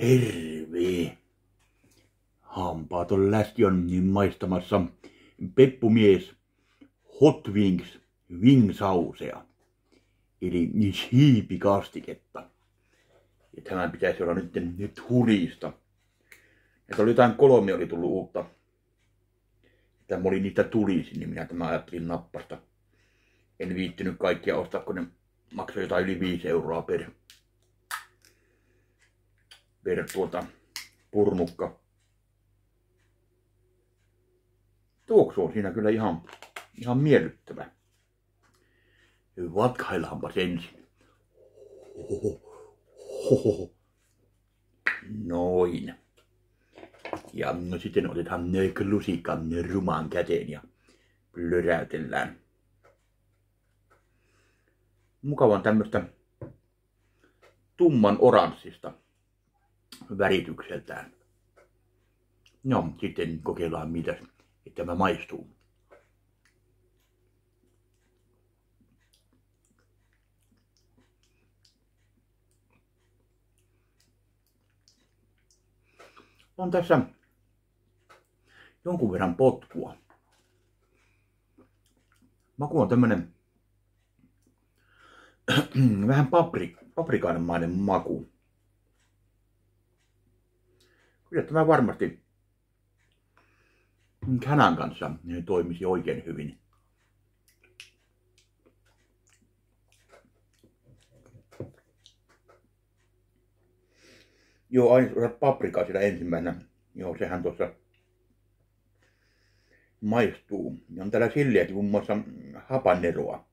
Herve. Hampaaton läski on niin maistamassa peppumies Hot Wings wingsausea. Eli siipikastiketta. Ja tämä pitäisi olla nyt, nyt hurista. Että oli jotain kolme oli tullut uutta. Tämä oli niitä tulisi, niin minä tämä ajattelin nappasta. En viittynyt kaikkia ostaa, kun ne maksoi jotain yli 5 euroa per, per tuota, purnukka. Tuoksu on siinä kyllä ihan, ihan miellyttävä. Vatkaillaanpas ensin. Noin. Ja sitten otetaan lusikan rumaan käteen ja plöräytellään. Mukavan tämmöistä tumman oranssista väritykseltään. No, sitten kokeillaan mitä tämä maistuu. On tässä jonkun verran potkua. Maku on tämmönen vähän paprik, paprikaanmainen maku. Kyllä tämä varmasti hänen kanssa toimisi oikein hyvin. Joo, aina paprikaa sitä ensimmäisenä. Joo, sehän tuossa maistuu. Ja on täällä silleäkin muun muassa hapaneroa.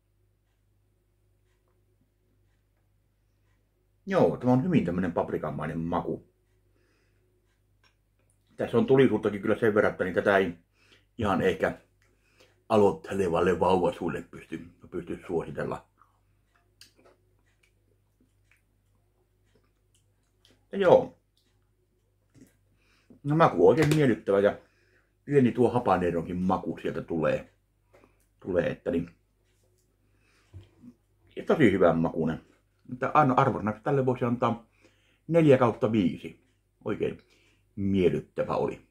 Joo, tämä on hyvin tämmönen paprikamainen maku. Tässä on tulisuuttakin kyllä sen verran, että niin tätä ei ihan ehkä aloittelevalle vauvasuille pysty, pysty suositella. Ja joo. No maku on oikein miellyttävä ja pieni tuo hapaneronkin maku sieltä tulee. Tulee, että niin. Ja tosi hyvän makuinen. Mutta arvosana tälle voisi antaa 4 kautta 5. Oikein miellyttävä oli.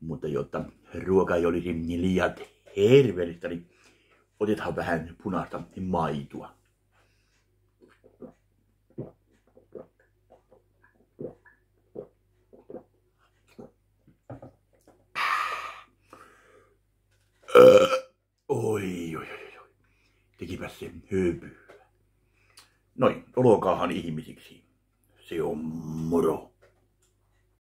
Mutta jotta ruoka ei olisi niin liian herveellistä, niin otetaan vähän punaista maitoa. Oi, oi, oi, oi. Tekipä se höpyä. Noin, olokaahan ihmisiksi. Se on moro.